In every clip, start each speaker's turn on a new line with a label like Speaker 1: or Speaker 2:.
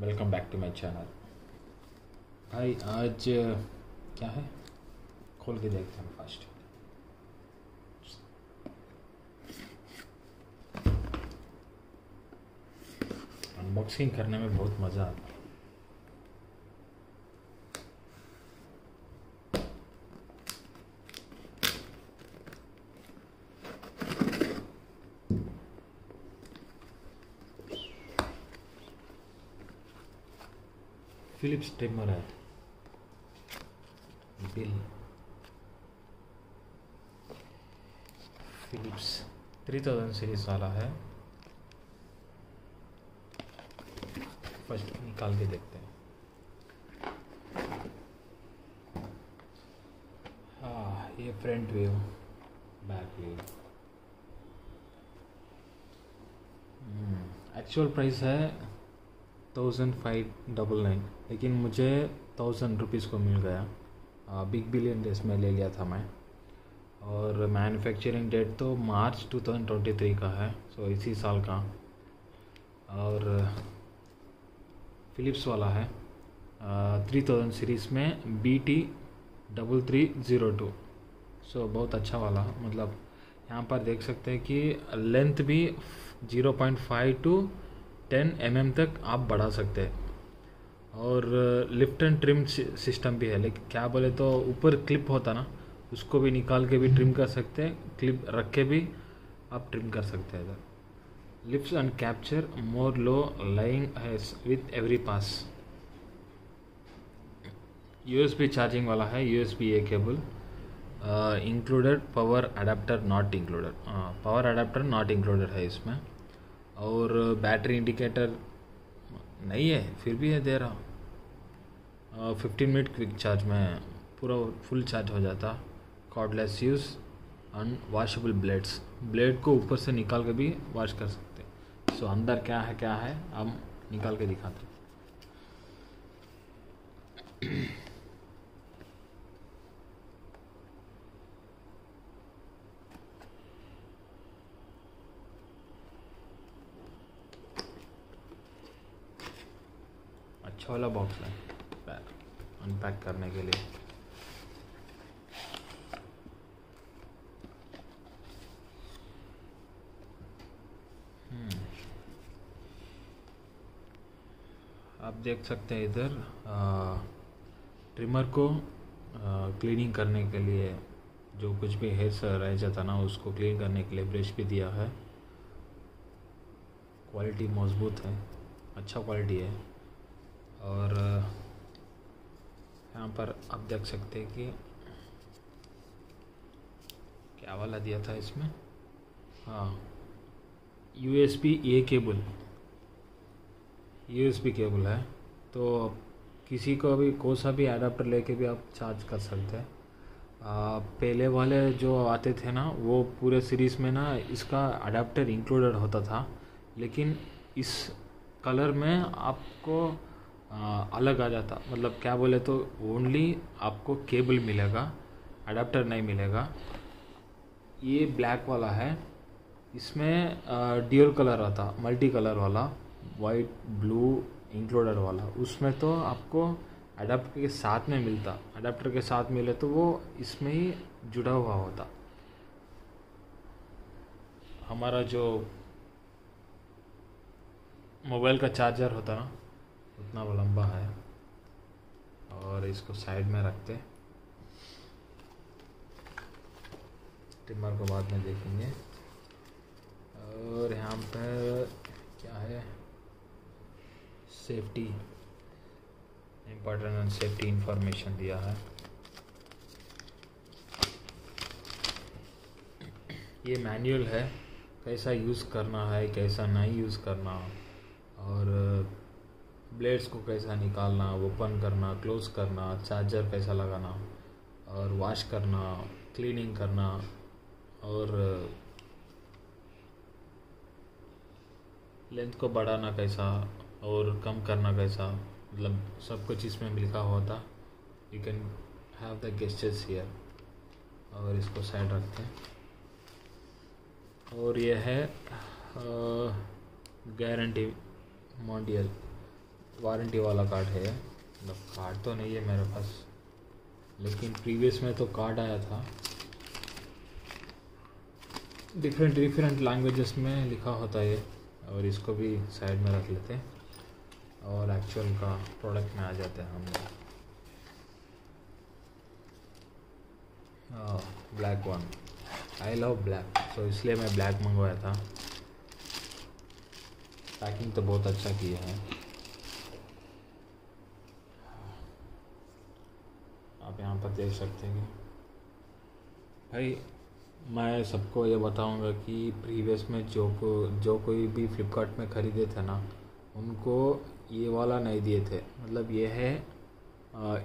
Speaker 1: Welcome back to my channel भाई, आज क्या है? खोल के देखते हैं फास्ट अनबॉक्सिंग करने में बहुत मज़ा आता है। फिलिप्स ट्रिमर है। Bill. Philips three thousand series वाला है। फ़र्स्ट निकाल के देखते हैं। हाँ ये front view back view actual price है थाउज़ेंड फाइव डबल नाइन लेकिन मुझे थाउज़ेंड रुपीज़ को मिल गया। बिग बिलियन डेज़ में ले लिया था मैं। और मैन्युफैक्चरिंग डेट तो मार्च 2023 का है सो इसी साल का। और फिलिप्स वाला है। थ्री थाउज़ेंड सीरीज़ में B T double three zero two so बहुत अच्छा वाला। मतलब यहाँ पर देख सकते हैं कि लेंथ भी zero point five to ten M mm तक आप बढ़ा सकते हैं। और लिफ्ट एंड ट्रिम सिस्टम भी है लेकिन क्या बोले तो ऊपर क्लिप होता ना, उसको भी निकाल के भी ट्रिम कर सकते हैं, क्लिप रख के भी आप ट्रिम कर सकते हैं इधर। Lift and capture more low lying with every pass. USB charging वाला है, USB A cable. Included power adapter not included power adapter not included है इसमें। और बैटरी इंडिकेटर नहीं है फिर भी है दे रहा फिफ्टीन मिनट क्विक चार्ज में पूरा फुल चार्ज हो जाता। Cordless use and washable blades blade को ऊपर से निकाल के भी वॉश कर सकते सो so, अंदर क्या है क्या है हम निकाल के दिखाते अच्छा वाला बॉक्स है अनपैक करने के लिए। आप देख सकते हैं इधर ट्रिमर को क्लीनिंग करने के लिए जो कुछ भी हेयर रह जाता ना, उसको क्लीन करने के लिए ब्रश भी दिया है। क्वालिटी मज़बूत है। अच्छा क्वालिटी है। और, यहाँ पर आप देख सकते हैं कि क्या वाला दिया था इसमें? हाँ U S B A cable U S B cable है। तो किसी को भी कोई सा भी अडाप्टर लेके भी आप चार्ज कर सकते हैं। पहले वाले जो आते थे ना, वो पूरे सीरीज़ में ना इसका अडाप्टर इंक्लूडेड होता था। लेकिन इस कलर में आपको अलग आ जाता। मतलब क्या बोले तो ओनली आपको केबल मिलेगा अडाप्टर नहीं मिलेगा। ये ब्लैक वाला है। इसमें ड्यूल कलर आता मल्टी कलर वाला वाइट ब्लू इंक्लूडेड वाला। उसमें तो आपको अडाप्टर के साथ में मिलता। अडाप्टर के साथ मिले तो वो इसमें ही जुड़ा हुआ होता। हमारा जो मोबाइल का चार्जर होता ना उतना वो लंबा है। और इसको साइड में रखते। टिमर को बाद में देखेंगे। और यहाँ पर क्या है? Safety. Important and safety information दिया है। ये मैनुअल है। कैसा यूज़ करना है, कैसा नहीं यूज़ करना। और ब्लेड्स को कैसा निकालना, ओपन करना, क्लोज करना, चार्जर कैसा लगाना और वॉश करना, क्लीनिंग करना और, लेंथ को बढ़ाना कैसा और कम करना कैसा मतलब सब कुछ इसमें लिखा हुआ था। You can have the gestures here और इसको साइड रखते हैं। और यह है गारंटी मॉडियल वारंटी वाला कार्ड है। मतलब कार्ड तो नहीं है मेरे पास, लेकिन प्रीवियस में तो कार्ड आया था। डिफरेंट डिफरेंट लैंग्वेजेस में लिखा होता है और इसको भी साइड में रख लेते हैं। और एक्चुअल का प्रोडक्ट में आ जाते हैं हम black one I love black so इसलिए मैं ब्लैक मंगवाया था। पैकिंग तो बहुत अच्छा किया है आप यहाँ पर देख सकते हैं। भाई, मैं सबको ये बताऊँगा कि प्रीवियस में जो को, जो कोई भी फ्लिपकार्ट में ख़रीदे थे ना, उनको ये वाला नहीं दिए थे। मतलब ये है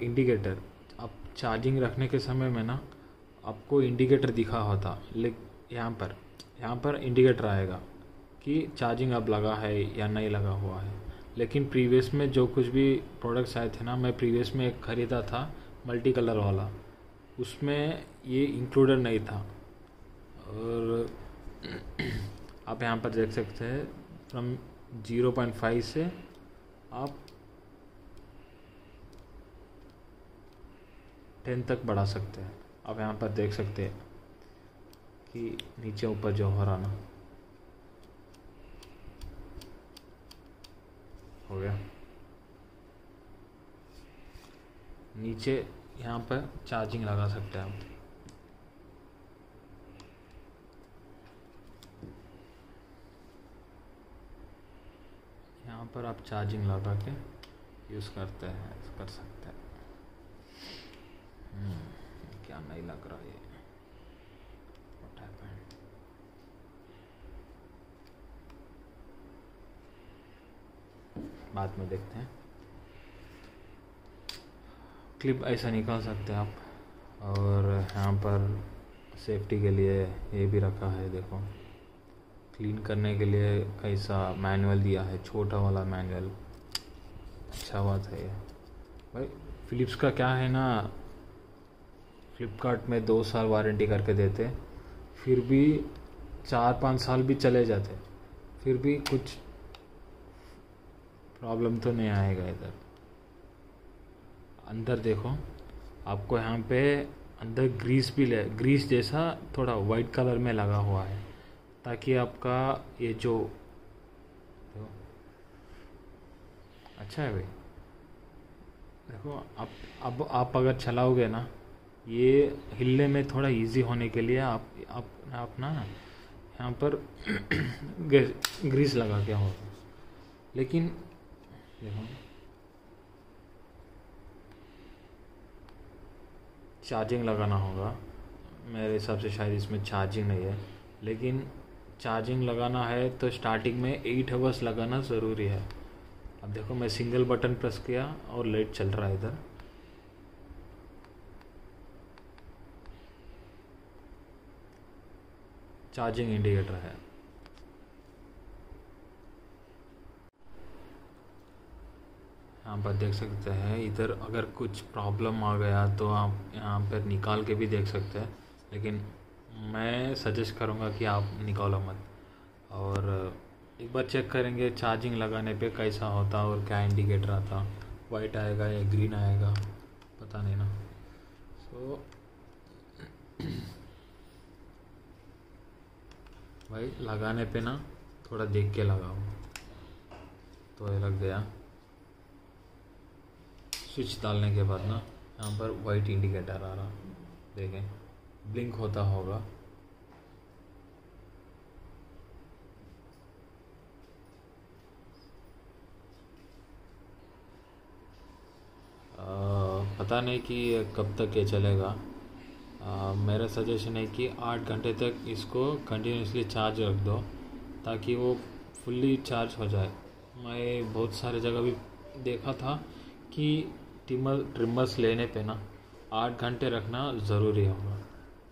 Speaker 1: इंडिकेटर अब चार्जिंग रखने के समय में ना, आपको इंडिकेटर दिखा होता लेकिन यहाँ पर यहाँ पर इंडिकेटर आएगा कि चार्जिंग अब लगा है या नहीं लगा हुआ है। लेकिन प्रीवियस में जो कुछ भी प्रोडक्ट्स आए थे ना, मैं प्रीवियस में एक ख़रीदा था मल्टी कलर वाला, उसमें ये इंक्लूडेड नहीं था। और आप यहाँ पर देख सकते हैं फ्रॉम ज़ीरो पॉइंट फाइव से आप टेन तक बढ़ा सकते हैं। आप यहाँ पर देख सकते हैं कि नीचे ऊपर जो हो रहा ना, हो गया। नीचे यहाँ पर चार्जिंग लगा सकते हैं आप। यहाँ पर आप चार्जिंग लगा के यूज़ करते हैं कर सकते हैं। हम्म, क्या नहीं लग रहा ये। बाद में देखते हैं। क्लिप ऐसा निकाल सकते हैं आप। और यहाँ पर सेफ्टी के लिए ये भी रखा है, देखो। क्लीन करने के लिए कैसा मैनुअल दिया है, छोटा वाला मैनुअल अच्छा बात है ये। भाई फ़िलिप्स का क्या है ना फ्लिपकार्ट में दो साल वारंटी करके देते, फिर भी चार पाँच साल भी चले जाते। फिर भी कुछ प्रॉब्लम तो नहीं आएगा इधर। अंदर देखो, आपको यहाँ पे अंदर ग्रीस भी ले ग्रीस जैसा थोड़ा वाइट कलर में लगा हुआ है, ताकि आपका ये जो, देखो अच्छा है भाई। देखो, आप, अब आप अगर चलाओगे ना, ये हिलने में थोड़ा इजी होने के लिए आप आप आप ना, यहाँ पर ग्रीस लगा के हो लेकिन, देखो चार्जिंग लगाना होगा। मेरे हिसाब से शायद इसमें चार्जिंग नहीं है। लेकिन चार्जिंग लगाना है तो स्टार्टिंग में एट आवर्स लगाना ज़रूरी है। अब देखो, मैं सिंगल बटन प्रेस किया और लाइट चल रहा है इधर। चार्जिंग इंडिकेटर है। यहाँ पर देख सकते हैं। इधर अगर कुछ प्रॉब्लम आ गया तो आप यहाँ पर निकाल के भी देख सकते हैं। लेकिन मैं सजेस्ट करूँगा कि आप निकालो मत। और एक बार चेक करेंगे चार्जिंग लगाने पे कैसा होता और क्या इंडिकेटर आता। वाइट आएगा या ग्रीन आएगा पता नहीं ना। सो so, भाई लगाने पे ना थोड़ा देख के लगाओ। तो ये लग गया स्विच डालने के बाद ना यहाँ पर वाइट इंडिकेटर आ रहा। देखें ब्लिंक होता होगा। आ, पता नहीं कि कब तक ये चलेगा। आ, मेरा सजेशन है कि आठ घंटे तक इसको कंटिन्यूसली चार्ज रख दो ताकि वो फुल्ली चार्ज हो जाए। मैं बहुत सारे जगह भी देखा था कि ट्रिमर ट्रिमर्स लेने पे ना आठ घंटे रखना ज़रूरी होगा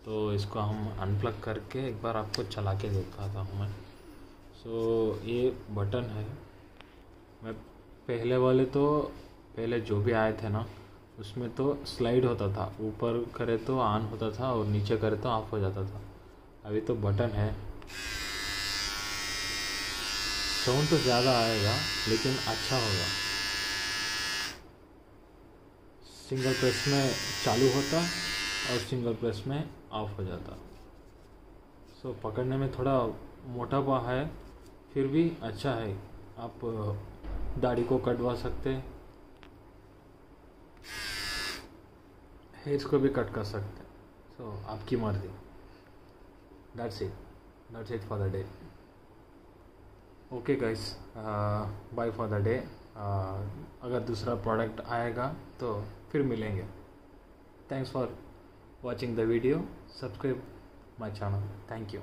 Speaker 1: तो इसको हम अनप्लग करके एक बार आपको चला के देखा था हूँ मैं। सो so, ये बटन है। मैं पहले वाले तो पहले जो भी आए थे ना उसमें तो स्लाइड होता था। ऊपर करे तो ऑन होता था और नीचे करे तो ऑफ़ हो जाता था। अभी तो बटन है। साउंड तो ज़्यादा आएगा लेकिन अच्छा होगा। सिंगल प्रेस में चालू होता और सिंगल प्रेस में ऑफ़ हो जाता। सो so, पकड़ने में थोड़ा मोटा पा है फिर भी अच्छा है। आप दाढ़ी को कटवा सकते हेयर्स को भी कट कर सकते सो so, आपकी मर्ज़ी। That's it that's it for the day okay guys bye for the day अगर दूसरा प्रोडक्ट आएगा तो फिर मिलेंगे। Thanks for watching the video subscribe my channel thank you